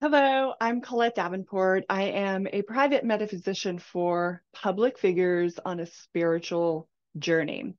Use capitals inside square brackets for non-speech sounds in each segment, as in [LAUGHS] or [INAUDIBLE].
Hello, I'm Colette Davenport. I am a private metaphysician for public figures on a spiritual journey.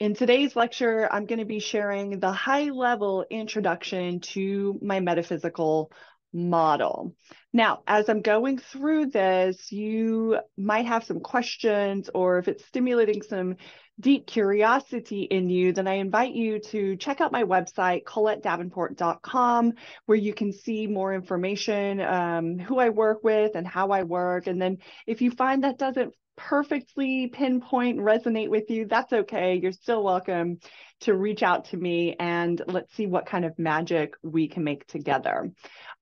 In today's lecture, I'm going to be sharing the high level introduction to my metaphysical model. Now, as I'm going through this, you might have some questions, or if it's stimulating some deep curiosity in you, then I invite you to check out my website, colettedavenport.com, where you can see more information, um, who I work with and how I work. And then if you find that doesn't perfectly pinpoint resonate with you, that's okay. You're still welcome to reach out to me and let's see what kind of magic we can make together.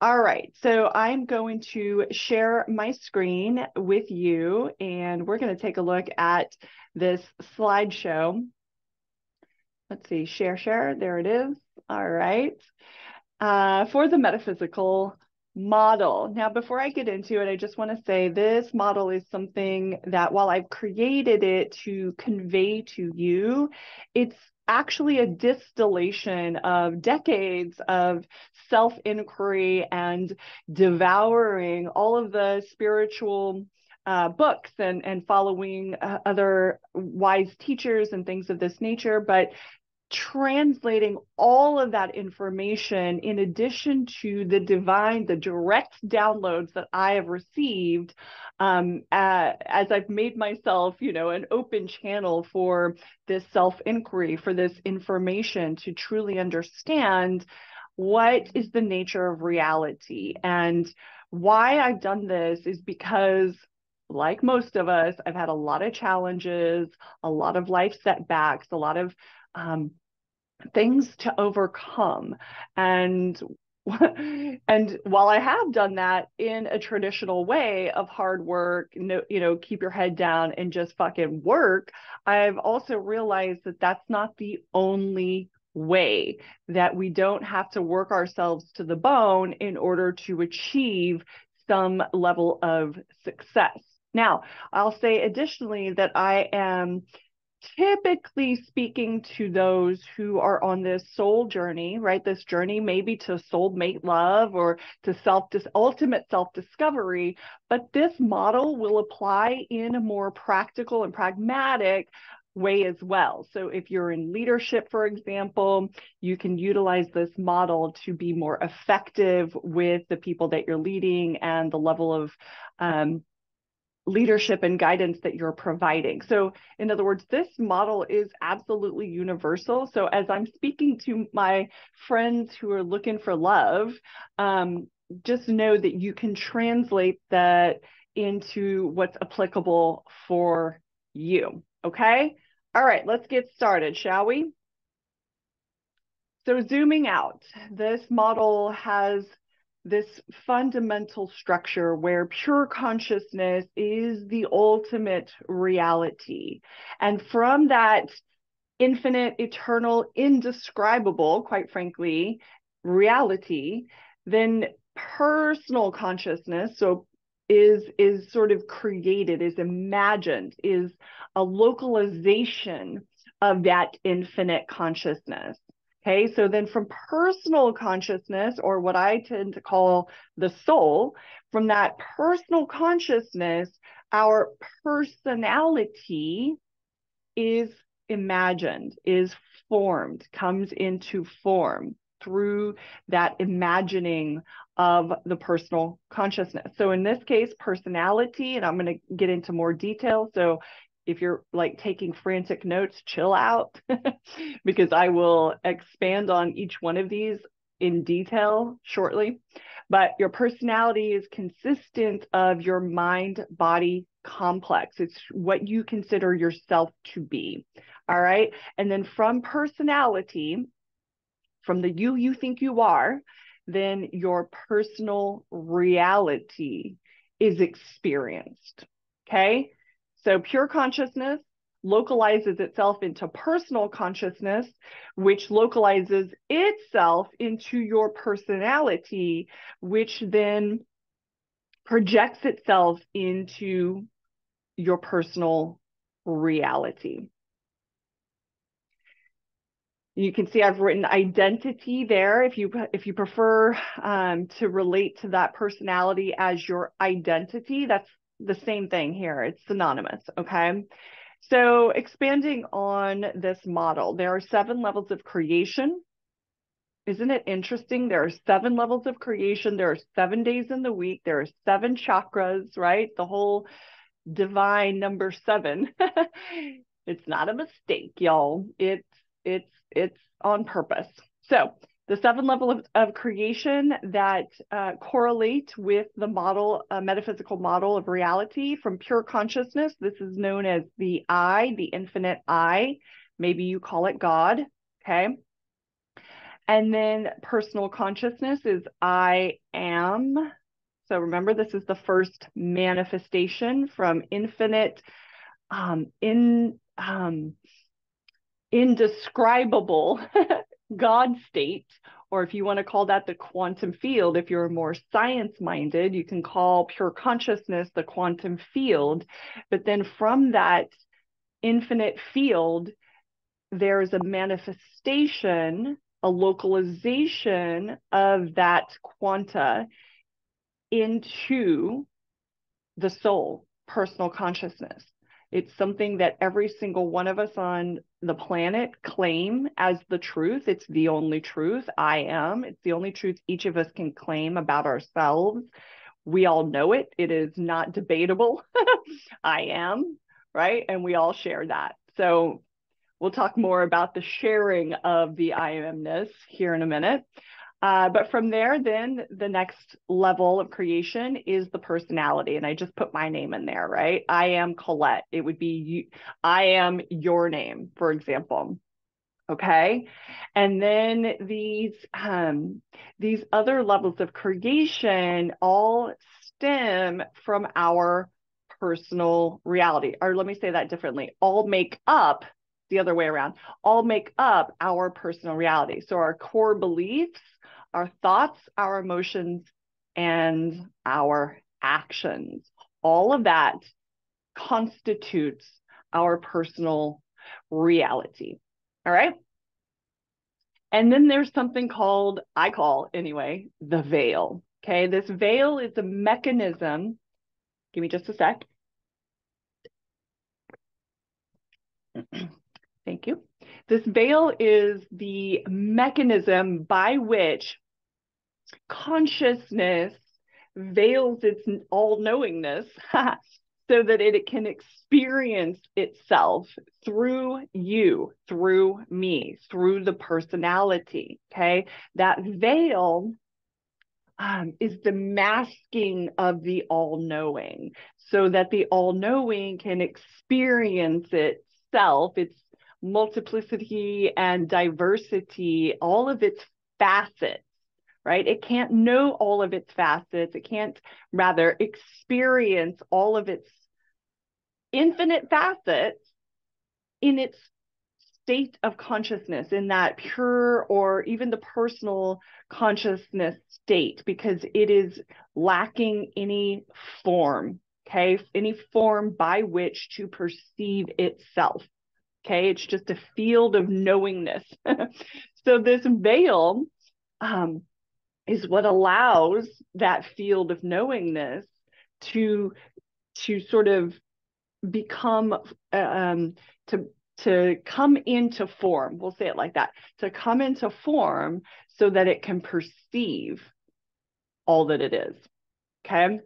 All right, so I'm going to share my screen with you and we're going to take a look at this slideshow. Let's see, share, share, there it is. All right. Uh, for the metaphysical model. Now, before I get into it, I just want to say this model is something that while I've created it to convey to you, it's actually a distillation of decades of self inquiry and devouring all of the spiritual uh, books and and following uh, other wise teachers and things of this nature, but translating all of that information in addition to the divine, the direct downloads that I have received um, uh, as I've made myself, you know, an open channel for this self inquiry, for this information to truly understand what is the nature of reality. And why I've done this is because like most of us, I've had a lot of challenges, a lot of life setbacks, a lot of um, things to overcome. And [LAUGHS] and while I have done that in a traditional way of hard work, no, you know, keep your head down and just fucking work, I've also realized that that's not the only way that we don't have to work ourselves to the bone in order to achieve some level of success. Now, I'll say additionally that I am typically speaking to those who are on this soul journey, right? This journey maybe to soulmate love or to self ultimate self discovery, but this model will apply in a more practical and pragmatic way as well. So if you're in leadership, for example, you can utilize this model to be more effective with the people that you're leading and the level of um, leadership and guidance that you're providing. So, in other words, this model is absolutely universal. So, as I'm speaking to my friends who are looking for love, um, just know that you can translate that into what's applicable for you. Okay. All right, let's get started, shall we? So, zooming out, this model has this fundamental structure where pure consciousness is the ultimate reality. And from that infinite, eternal, indescribable, quite frankly, reality, then personal consciousness, so is is sort of created, is imagined, is a localization of that infinite consciousness. Okay, so then from personal consciousness, or what I tend to call the soul, from that personal consciousness, our personality is imagined, is formed, comes into form through that imagining of the personal consciousness. So in this case, personality, and I'm going to get into more detail. So if you're like taking frantic notes, chill out [LAUGHS] because I will expand on each one of these in detail shortly. But your personality is consistent of your mind body complex. It's what you consider yourself to be. All right. And then from personality, from the you you think you are, then your personal reality is experienced. Okay. So pure consciousness localizes itself into personal consciousness, which localizes itself into your personality, which then projects itself into your personal reality. You can see I've written identity there. If you if you prefer um, to relate to that personality as your identity, that's the same thing here. It's synonymous. Okay. So expanding on this model, there are seven levels of creation. Isn't it interesting? There are seven levels of creation. There are seven days in the week. There are seven chakras, right? The whole divine number seven. [LAUGHS] it's not a mistake, y'all. It's it's it's on purpose. So the seven level of, of creation that uh, correlate with the model, uh, metaphysical model of reality from pure consciousness. This is known as the I, the infinite I. Maybe you call it God. Okay. And then personal consciousness is I am. So remember, this is the first manifestation from infinite, um, in um, indescribable [LAUGHS] God state, or if you want to call that the quantum field, if you're more science minded, you can call pure consciousness the quantum field. But then from that infinite field, there's a manifestation, a localization of that quanta into the soul, personal consciousness. It's something that every single one of us on the planet claim as the truth. It's the only truth. I am. It's the only truth each of us can claim about ourselves. We all know it. It is not debatable. [LAUGHS] I am, right? And we all share that. So we'll talk more about the sharing of the I amness here in a minute. Uh, but from there, then the next level of creation is the personality. And I just put my name in there, right? I am Colette. It would be you, I am your name, for example. Okay. And then these um, these other levels of creation all stem from our personal reality. Or let me say that differently. All make up the other way around. All make up our personal reality. So our core beliefs our thoughts, our emotions, and our actions. All of that constitutes our personal reality. All right. And then there's something called, I call anyway, the veil. Okay. This veil is a mechanism. Give me just a sec. [CLEARS THROAT] Thank you. This veil is the mechanism by which consciousness veils its all knowingness [LAUGHS] so that it, can experience itself through you, through me, through the personality. Okay. That veil um, is the masking of the all knowing so that the all knowing can experience itself, its multiplicity and diversity, all of its facets right? It can't know all of its facets. It can't rather experience all of its infinite facets in its state of consciousness, in that pure or even the personal consciousness state, because it is lacking any form, okay? Any form by which to perceive itself. Okay, it's just a field of knowingness. [LAUGHS] so this veil um, is what allows that field of knowingness to to sort of become uh, um, to to come into form we'll say it like that to come into form so that it can perceive all that it is okay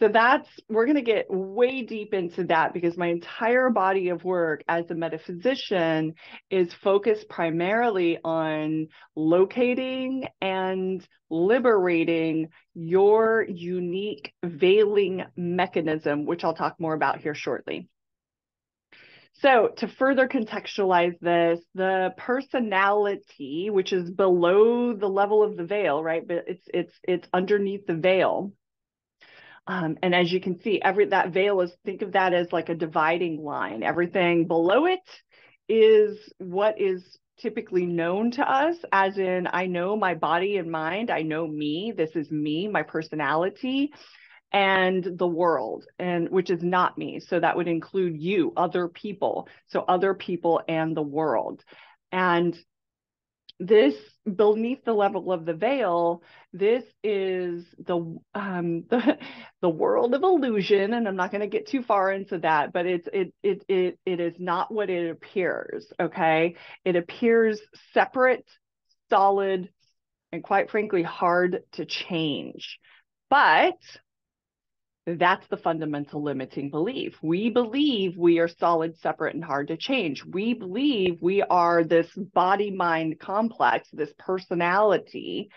so that's, we're going to get way deep into that because my entire body of work as a metaphysician is focused primarily on locating and liberating your unique veiling mechanism, which I'll talk more about here shortly. So to further contextualize this, the personality, which is below the level of the veil, right? But it's it's it's underneath the veil um, and as you can see, every that veil is think of that as like a dividing line. Everything below it is what is typically known to us, as in I know my body and mind, I know me, this is me, my personality, and the world, and which is not me. So that would include you, other people. So other people and the world. And this beneath the level of the veil this is the um [LAUGHS] the, the world of illusion and i'm not going to get too far into that but it's it, it it it is not what it appears okay? It appears separate solid and quite frankly hard to change. But that's the fundamental limiting belief. We believe we are solid, separate, and hard to change. We believe we are this body mind complex, this personality,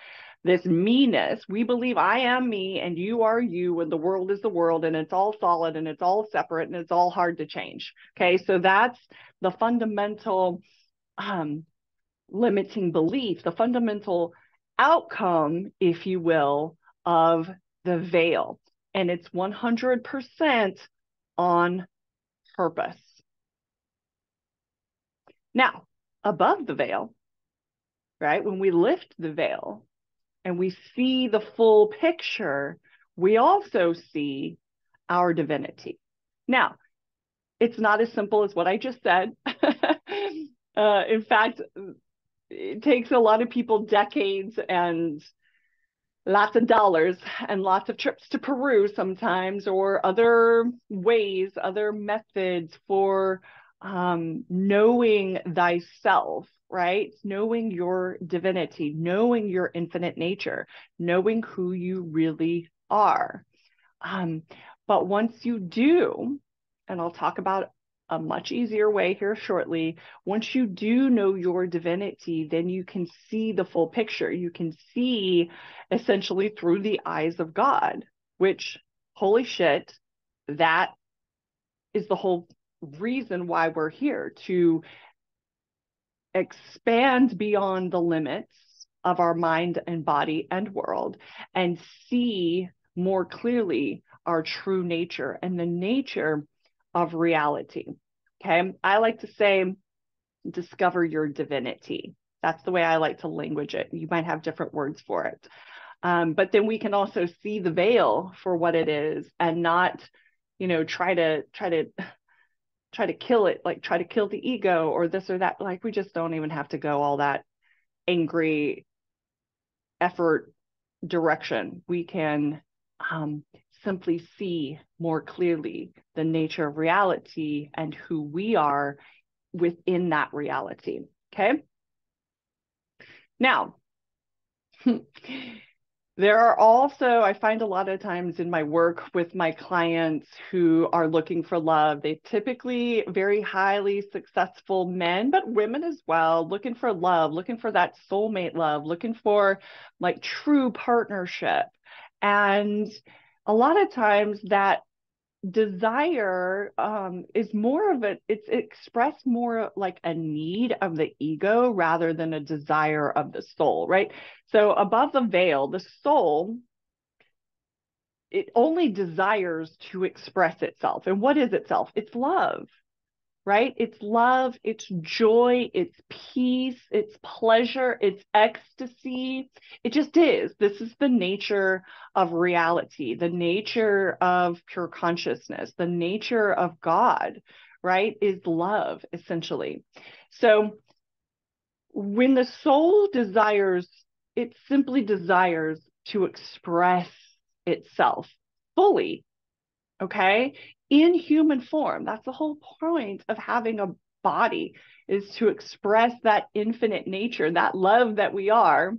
this meanness. We believe I am me and you are you, and the world is the world, and it's all solid and it's all separate and it's all hard to change. Okay, so that's the fundamental um, limiting belief, the fundamental outcome, if you will, of the veil and it's 100% on purpose. Now, above the veil, right, when we lift the veil and we see the full picture, we also see our divinity. Now, it's not as simple as what I just said. [LAUGHS] uh, in fact, it takes a lot of people decades and lots of dollars and lots of trips to Peru sometimes, or other ways, other methods for um, knowing thyself, right? Knowing your divinity, knowing your infinite nature, knowing who you really are. Um, but once you do, and I'll talk about a much easier way here shortly. Once you do know your divinity, then you can see the full picture. You can see essentially through the eyes of God, which, holy shit, that is the whole reason why we're here to expand beyond the limits of our mind and body and world and see more clearly our true nature and the nature of reality. Okay. I like to say, discover your divinity. That's the way I like to language it. You might have different words for it. Um, but then we can also see the veil for what it is and not, you know, try to try to [SIGHS] try to kill it, like try to kill the ego or this or that. Like we just don't even have to go all that angry effort direction. We can um, simply see more clearly the nature of reality and who we are within that reality. Okay. Now, [LAUGHS] there are also, I find a lot of times in my work with my clients who are looking for love, they typically very highly successful men, but women as well, looking for love, looking for that soulmate love, looking for like true partnership. And a lot of times that desire um, is more of a it's expressed more like a need of the ego rather than a desire of the soul right? So above the veil the soul it only desires to express itself. And what is itself? It's love right? It's love, it's joy, it's peace, it's pleasure, it's ecstasy. It just is. This is the nature of reality, the nature of pure consciousness, the nature of God, right? Is love, essentially. So when the soul desires, it simply desires to express itself fully okay in human form. That's the whole point of having a body is to express that infinite nature, that love that we are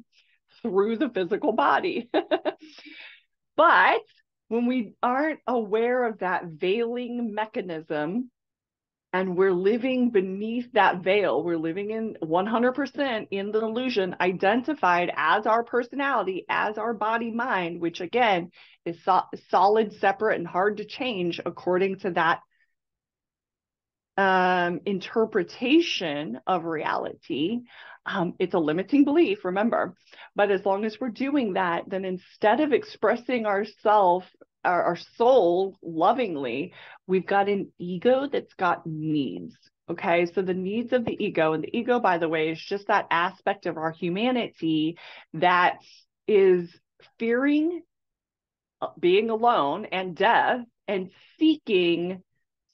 through the physical body. [LAUGHS] but when we aren't aware of that veiling mechanism and we're living beneath that veil, we're living in 100% in the illusion identified as our personality, as our body mind, which again is so- solid, separate, and hard to change according to that um, interpretation of reality. Um, it's a limiting belief, remember. But as long as we're doing that, then instead of expressing ourself, our, soul lovingly, we've got an ego that's got needs. Okay, so the needs of the ego, and the ego, by the way, is just that aspect of our humanity that is fearing uh, being alone and death and seeking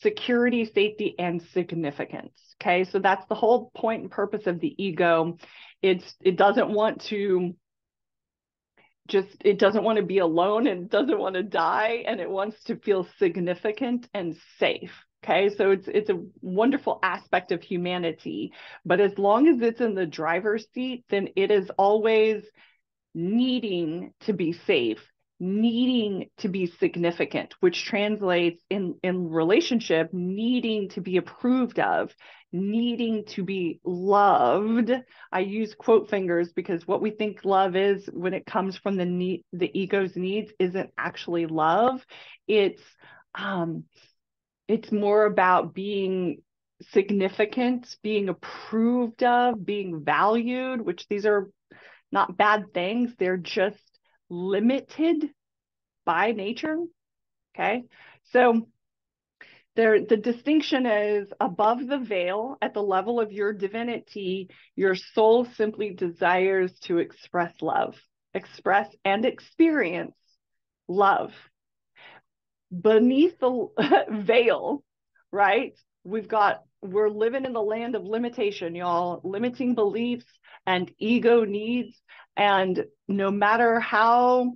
security, safety, and significance. Okay, so that's the whole point and purpose of the ego it's it doesn't want to just it doesn't want to be alone and doesn't want to die and it wants to feel significant and safe okay? So it's it's a wonderful aspect of humanity. But as long as it's in the driver's seat then it is always needing to be safe needing to be significant which translates in in relationship needing to be approved of needing to be loved. I use quote fingers because what we think love is when it comes from the need the ego's needs isn't actually love. It's um it's more about being significant being approved of being valued which these are not bad things. They're just limited by nature. Okay. So there, the distinction is above the veil at the level of your divinity, your soul simply desires to express love, express and experience love. Beneath the [LAUGHS] veil, right? We've got, we're living in the land of limitation, y'all, limiting beliefs and ego needs and no matter how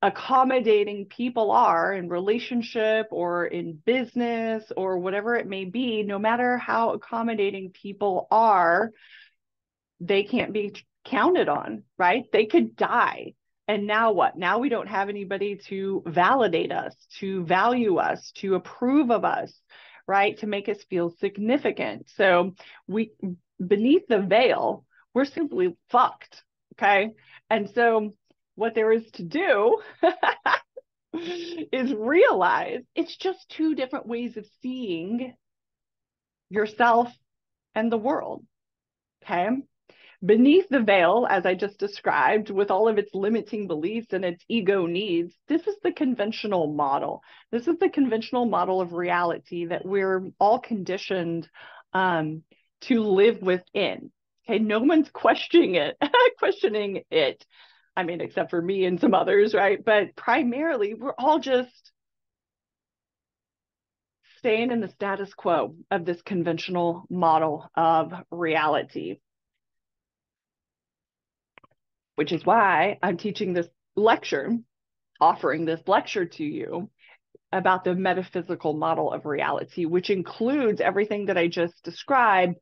accommodating people are in relationship or in business or whatever it may be, no matter how accommodating people are, they can't be counted on, right? They could die. And now what? Now we don't have anybody to validate us, to value us, to approve of us, right? To make us feel significant. So we beneath the veil, we're simply fucked, Okay. And so what there is to do [LAUGHS] is realize it's just two different ways of seeing yourself and the world. Okay. Beneath the veil, as I just described, with all of its limiting beliefs and its ego needs, this is the conventional model. This is the conventional model of reality that we're all conditioned um, to live within. Okay, no one's questioning it, [LAUGHS] questioning it. I mean, except for me and some others, right? But primarily, we're all just staying in the status quo of this conventional model of reality. Which is why I'm teaching this lecture, offering this lecture to you about the metaphysical model of reality, which includes everything that I just described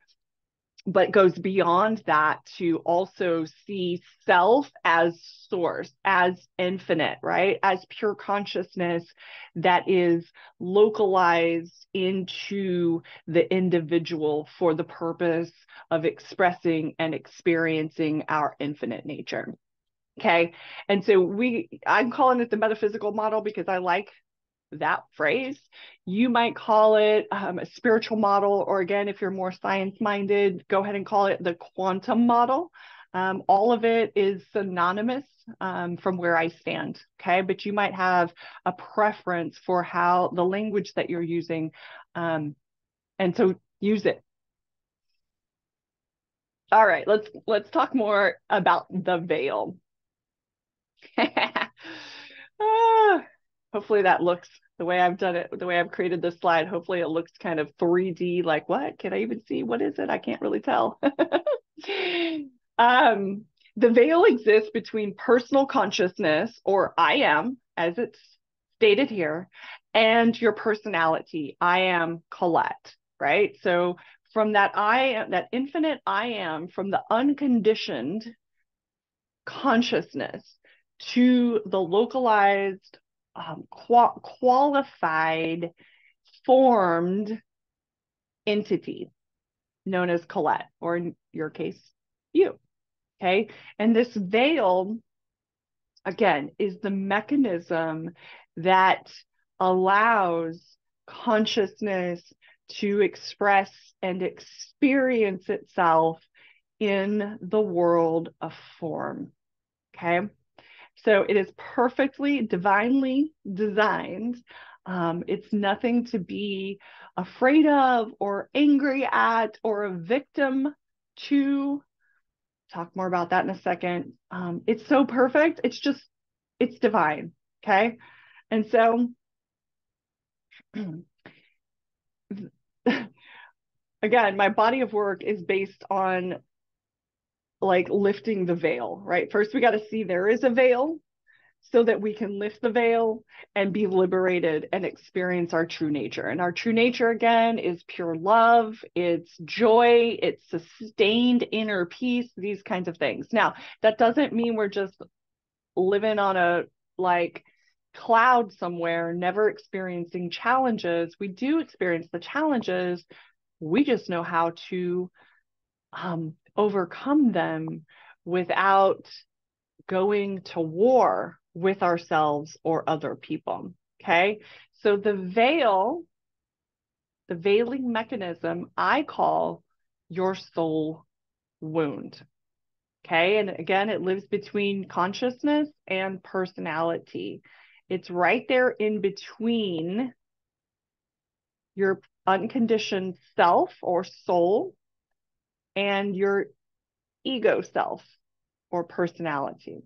but goes beyond that to also see self as source, as infinite, right? As pure consciousness that is localized into the individual for the purpose of expressing and experiencing our infinite nature. Okay. And so we, I'm calling it the metaphysical model because I like that phrase. You might call it um, a spiritual model, or again, if you're more science minded, go ahead and call it the quantum model. Um, all of it is synonymous um, from where I stand. Okay. But you might have a preference for how the language that you're using. Um, and so use it. All right, let's let's talk more about the veil. [LAUGHS] ah, hopefully that looks the way I've done it, the way I've created this slide, hopefully it looks kind of 3D, like what? Can I even see? What is it? I can't really tell. [LAUGHS] um, the veil exists between personal consciousness, or I am, as it's stated here, and your personality. I am Colette, right? So from that I am, that infinite I am, from the unconditioned consciousness to the localized um, qual- qualified, formed entity known as Colette, or in your case, you. Okay. And this veil, again, is the mechanism that allows consciousness to express and experience itself in the world of form. Okay. So it is perfectly divinely designed. Um, it's nothing to be afraid of or angry at or a victim to. Talk more about that in a second. Um, it's so perfect. It's just, it's divine. Okay. And so, [CLEARS THROAT] again, my body of work is based on like lifting the veil, right? First, we got to see there is a veil so that we can lift the veil and be liberated and experience our true nature. And our true nature, again, is pure love, it's joy, it's sustained inner peace, these kinds of things. Now, that doesn't mean we're just living on a like cloud somewhere, never experiencing challenges. We do experience the challenges. We just know how to um, overcome them without going to war with ourselves or other people. Okay. So the veil, the veiling mechanism, I call your soul wound. Okay. And again, it lives between consciousness and personality. It's right there in between your unconditioned self or soul and your ego self or personality.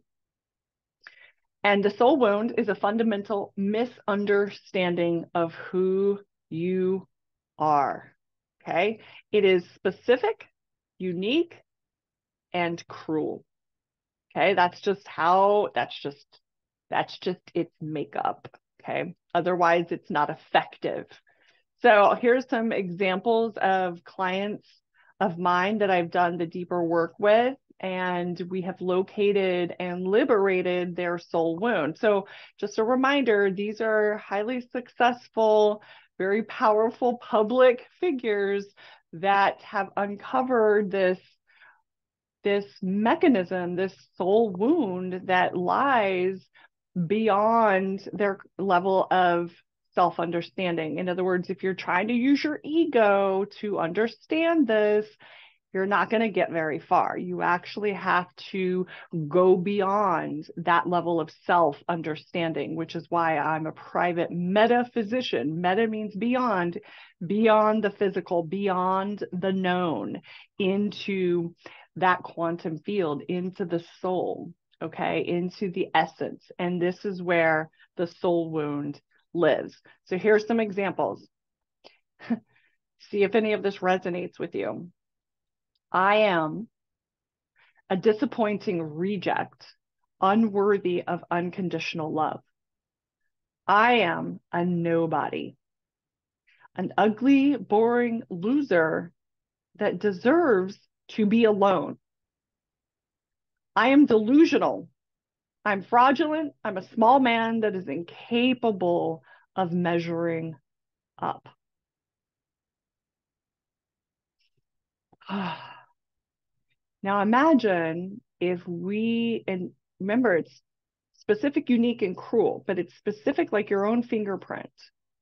And the soul wound is a fundamental misunderstanding of who you are. Okay. It is specific, unique, and cruel. Okay. That's just how, that's just, that's just its makeup. Okay. Otherwise, it's not effective. So here's some examples of clients of mine that I've done the deeper work with and we have located and liberated their soul wound. So, just a reminder these are highly successful, very powerful public figures that have uncovered this this mechanism this soul wound that lies beyond their level of self understanding in other words if you're trying to use your ego to understand this you're not going to get very far. You actually have to go beyond that level of self understanding, which is why I'm a private metaphysician. Meta means beyond, beyond the physical, beyond the known, into that quantum field, into the soul, okay, into the essence. And this is where the soul wound lives. So here's some examples. [LAUGHS] See if any of this resonates with you. I am a disappointing reject, unworthy of unconditional love. I am a nobody, an ugly, boring loser that deserves to be alone. I am delusional. I'm fraudulent. I'm a small man that is incapable of measuring up. [SIGHS] Now imagine if we, and remember it's specific, unique, and cruel, but it's specific like your own fingerprint.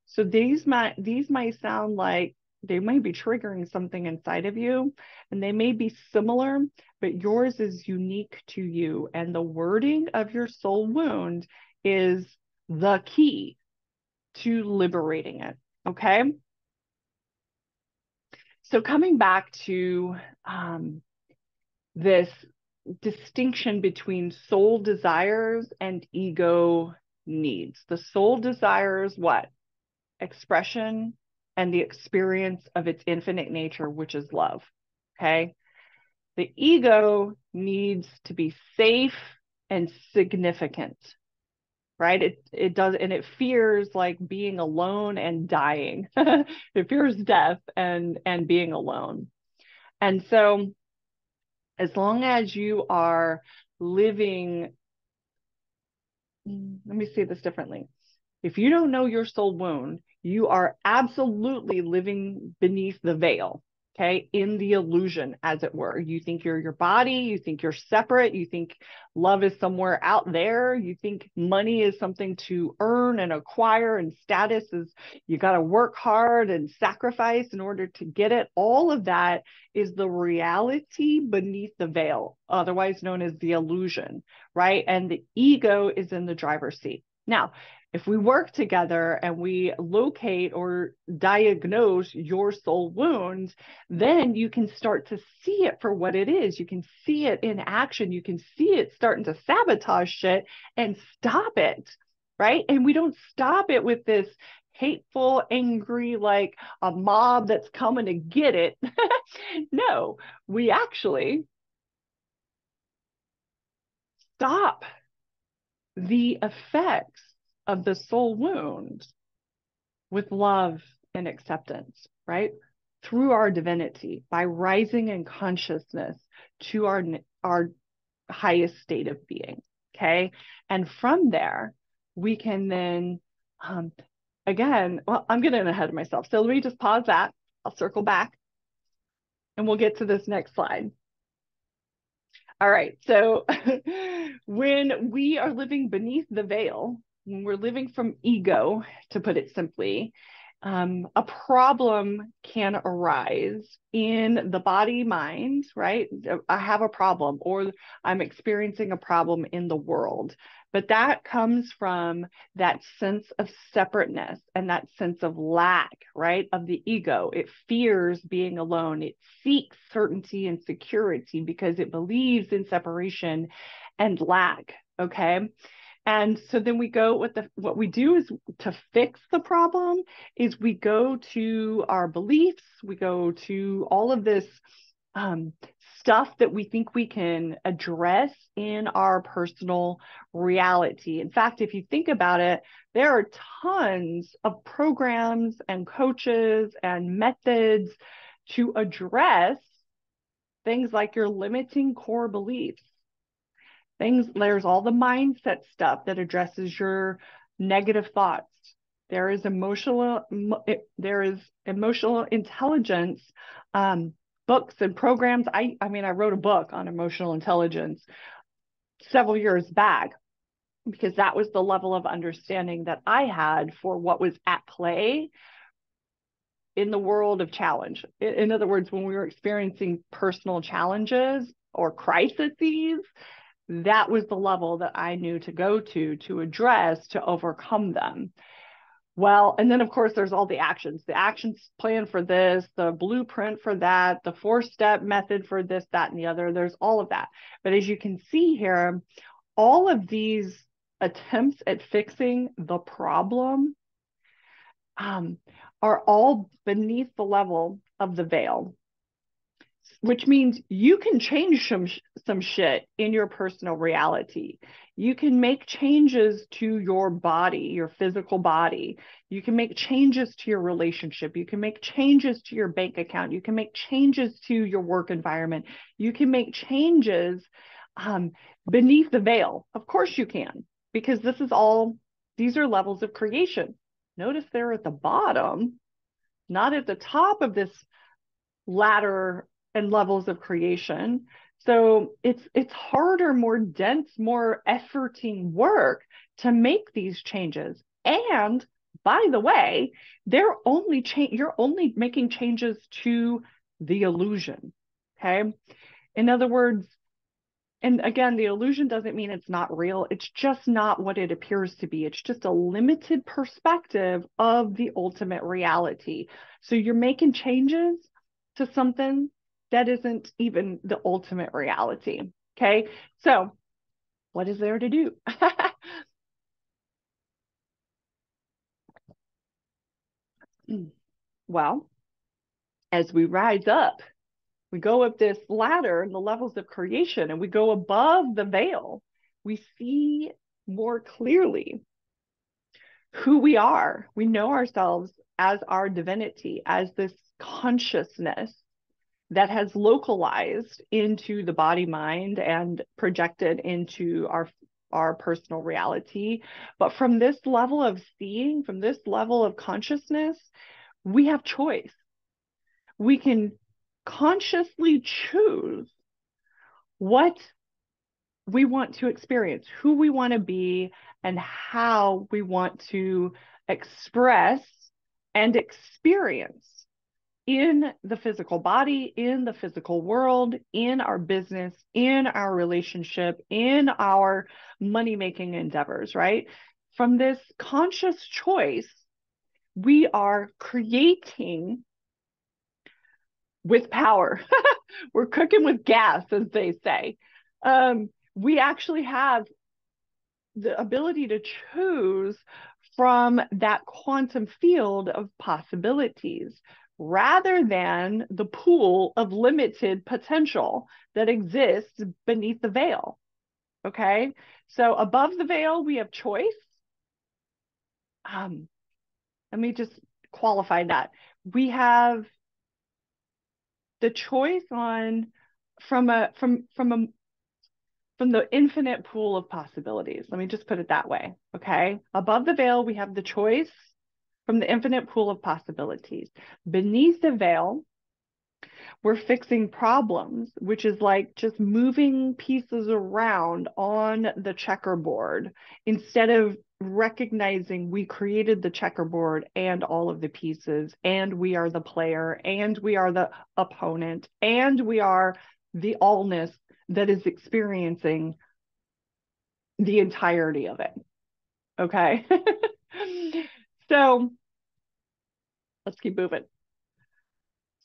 So these might these might sound like they may be triggering something inside of you and they may be similar, but yours is unique to you. And the wording of your soul wound is the key to liberating it. Okay. So coming back to um, this distinction between soul desires and ego needs. The soul desires what? Expression and the experience of its infinite nature, which is love. Okay. The ego needs to be safe and significant, right? It it does and it fears like being alone and dying. [LAUGHS] it fears death and and being alone. And so as long as you are living, let me say this differently. If you don't know your soul wound, you are absolutely living beneath the veil okay, in the illusion, as it were. You think you're your body, you think you're separate, you think love is somewhere out there, you think money is something to earn and acquire, and status is you got to work hard and sacrifice in order to get it. All of that is the reality beneath the veil, otherwise known as the illusion, right? And the ego is in the driver's seat. Now, if we work together and we locate or diagnose your soul wounds, then you can start to see it for what it is. You can see it in action. You can see it starting to sabotage shit and stop it. Right. And we don't stop it with this hateful, angry, like a mob that's coming to get it. [LAUGHS] no, we actually stop the effects of the soul wound with love and acceptance, right? Through our divinity, by rising in consciousness to our, our highest state of being. Okay. And from there, we can then, um, again, well, I'm getting ahead of myself. So let me just pause that. I'll circle back and we'll get to this next slide. All right. So [LAUGHS] when we are living beneath the veil, when we're living from ego, to put it simply, um, a problem can arise in the body mind, right? I have a problem, or I'm experiencing a problem in the world. But that comes from that sense of separateness and that sense of lack, right? Of the ego. It fears being alone. It seeks certainty and security because it believes in separation and lack. Okay. And so then we go with the what we do is to fix the problem is we go to our beliefs, we go to all of this um, stuff that we think we can address in our personal reality. In fact, if you think about it, there are tons of programs and coaches and methods to address things like your limiting core beliefs things there's all the mindset stuff that addresses your negative thoughts. There is emotional there is emotional intelligence um, books and programs. I i mean i wrote a book on emotional intelligence several years back because that was the level of understanding that i had for what was at play in the world of challenge. In other words when we were experiencing personal challenges or crises that was the level that I knew to go to to address to overcome them. Well, and then of course there's all the actions, the actions plan for this, the blueprint for that, the four step method for this, that, and the other. There's all of that. But as you can see here, all of these attempts at fixing the problem um, are all beneath the level of the veil which means you can change some some shit in your personal reality. You can make changes to your body, your physical body. You can make changes to your relationship. You can make changes to your bank account. You can make changes to your work environment. You can make changes um, beneath the veil. Of course, you can, because this is all, these are levels of creation. Notice they're at the bottom, not at the top of this ladder and levels of creation. So it's it's harder, more dense, more efforting work to make these changes. And by the way, they're only change you're only making changes to the illusion. Okay. In other words, and again, the illusion doesn't mean it's not real. It's just not what it appears to be. It's just a limited perspective of the ultimate reality. So you're making changes to something that isn't even the ultimate reality. Okay. So, what is there to do? [LAUGHS] well, as we rise up, we go up this ladder in the levels of creation and we go above the veil, we see more clearly who we are. We know ourselves as our divinity, as this consciousness that has localized into the body mind and projected into our our personal reality. But from this level of seeing from this level of consciousness we have choice. We can consciously choose what we want to experience who we want to be and how we want to express and experience in the physical body, in the physical world, in our business, in our relationship, in our money making endeavors, right? From this conscious choice, we are creating with power. [LAUGHS] We're cooking with gas, as they say. Um, we actually have the ability to choose from that quantum field of possibilities rather than the pool of limited potential that exists beneath the veil. Okay. So above the veil, we have choice. Um, let me just qualify that. We have the choice on from a from from a from the infinite pool of possibilities. Let me just put it that way. Okay. Above the veil, we have the choice from the infinite pool of possibilities. Beneath the veil, we're fixing problems, which is like just moving pieces around on the checkerboard instead of recognizing we created the checkerboard and all of the pieces, and we are the player, and we are the opponent, and we are the allness that is experiencing the entirety of it. Okay. [LAUGHS] so let's keep moving.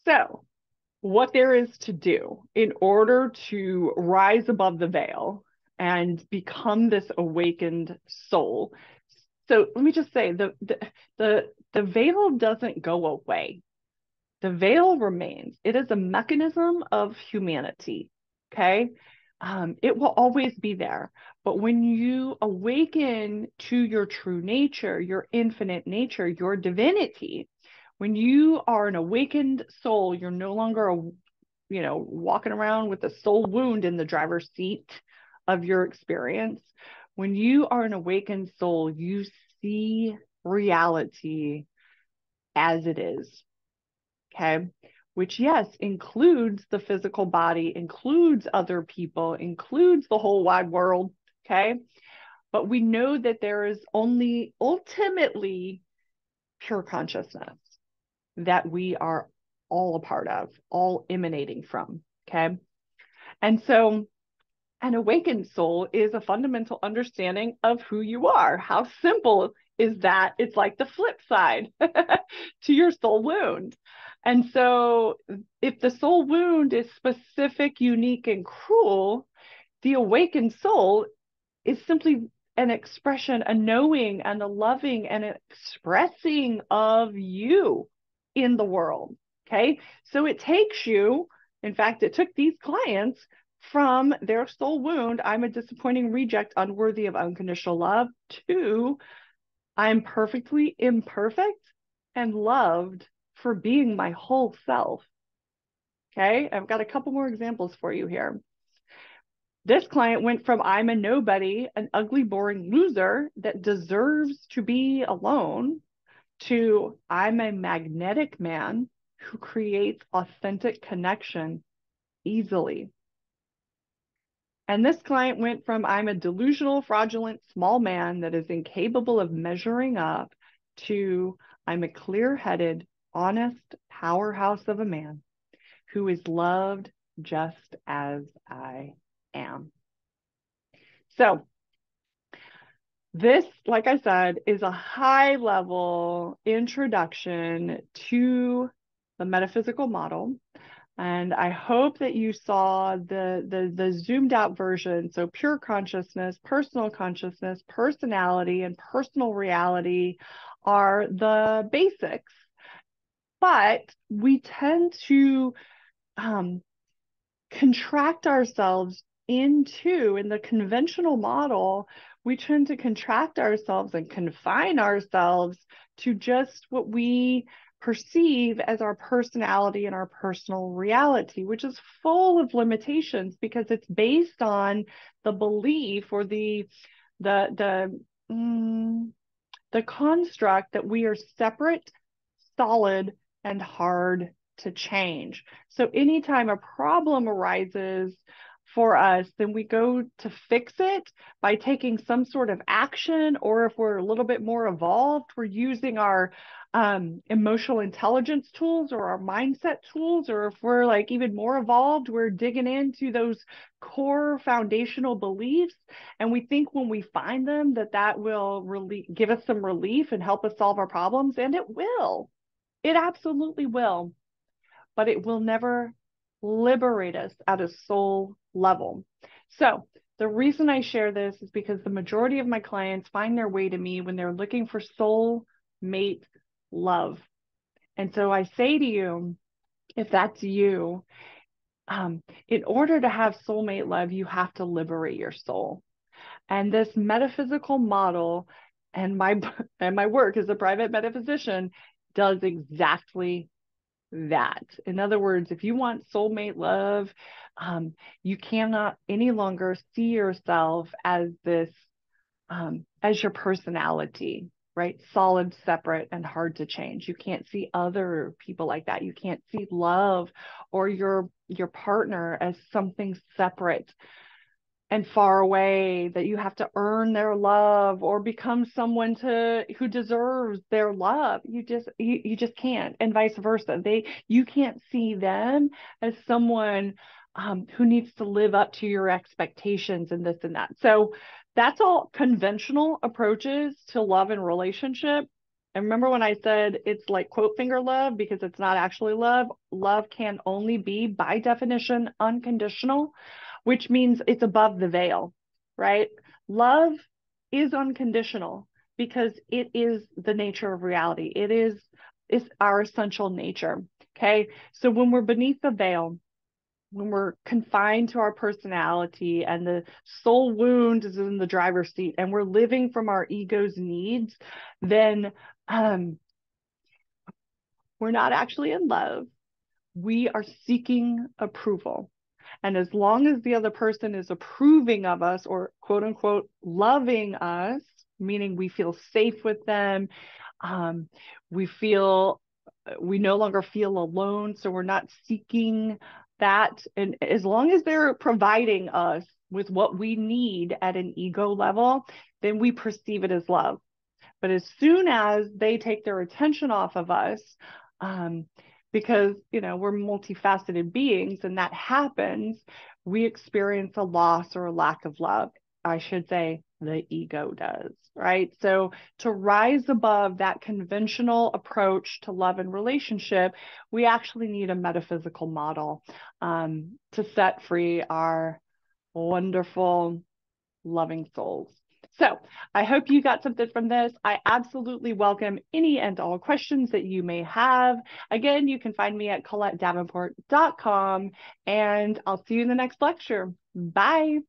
So, what there is to do in order to rise above the veil and become this awakened soul. So let me just say the the the, the veil doesn't go away. The veil remains. It is a mechanism of humanity. Okay. Um, it will always be there. But when you awaken to your true nature, your infinite nature, your divinity, when you are an awakened soul, you're no longer a, you know, walking around with a soul wound in the driver's seat of your experience. When you are an awakened soul, you see reality as it is. Okay which, yes, includes the physical body, includes other people, includes the whole wide world. Okay. But we know that there is only ultimately pure consciousness that we are all a part of, all emanating from. Okay. And so an awakened soul is a fundamental understanding of who you are. How simple is that? It's like the flip side [LAUGHS] to your soul wound. And so, if the soul wound is specific, unique, and cruel, the awakened soul is simply an expression, a knowing, and a loving and expressing of you in the world. Okay. So it takes you, in fact, it took these clients from their soul wound, I'm a disappointing reject, unworthy of unconditional love, to I'm perfectly imperfect and loved for being my whole self. Okay, I've got a couple more examples for you here. This client went from I'm a nobody, an ugly, boring loser that deserves to be alone, to I'm a magnetic man who creates authentic connection easily. And this client went from I'm a delusional, fraudulent, small man that is incapable of measuring up to I'm a clear headed, honest powerhouse of a man who is loved just as I am. So, this, like I said, is a high level introduction to the metaphysical model. And I hope that you saw the, the, the zoomed out version. So, pure consciousness, personal consciousness, personality, and personal reality are the basics but we tend to um, contract ourselves into in the conventional model we tend to contract ourselves and confine ourselves to just what we perceive as our personality and our personal reality which is full of limitations because it's based on the belief or the the the mm, the construct that we are separate solid and hard to change. So anytime a problem arises for us, then we go to fix it by taking some sort of action, or if we're a little bit more evolved, we're using our um, emotional intelligence tools or our mindset tools, or if we're like even more evolved, we're digging into those core foundational beliefs. And we think when we find them that that will really give us some relief and help us solve our problems, and it will. It absolutely will, but it will never liberate us at a soul level. So, the reason I share this is because the majority of my clients find their way to me when they're looking for soul mate love. And so I say to you, if that's you, um, in order to have soulmate love, you have to liberate your soul. And this metaphysical model and my [LAUGHS] and my work as a private metaphysician does exactly that. In other words, if you want soulmate love, um, you cannot any longer see yourself as this, um, as your personality, right? Solid, separate, and hard to change. You can't see other people like that. You can't see love or your your partner as something separate and far away that you have to earn their love or become someone to who deserves their love. You just you, you just can't and vice versa. They you can't see them as someone um, who needs to live up to your expectations and this and that. So that's all conventional approaches to love and relationship. And remember when I said it's like quote finger love because it's not actually love? Love can only be, by definition, unconditional which means it's above the veil, right? Love is unconditional because it is the nature of reality. It is is our essential nature. Okay. So when we're beneath the veil, when we're confined to our personality and the soul wound is in the driver's seat and we're living from our ego's needs, then um, we're not actually in love. We are seeking approval. And as long as the other person is approving of us or quote unquote loving us, meaning we feel safe with them, um, we feel we no longer feel alone. So we're not seeking that. And as long as they're providing us with what we need at an ego level, then we perceive it as love. But as soon as they take their attention off of us, um, because you know we're multifaceted beings and that happens we experience a loss or a lack of love. I should say the ego does right? So to rise above that conventional approach to love and relationship we actually need a metaphysical model um, to set free our wonderful loving souls so I hope you got something from this. I absolutely welcome any and all questions that you may have. Again, you can find me at ColetteDavenport.com and I'll see you in the next lecture. Bye.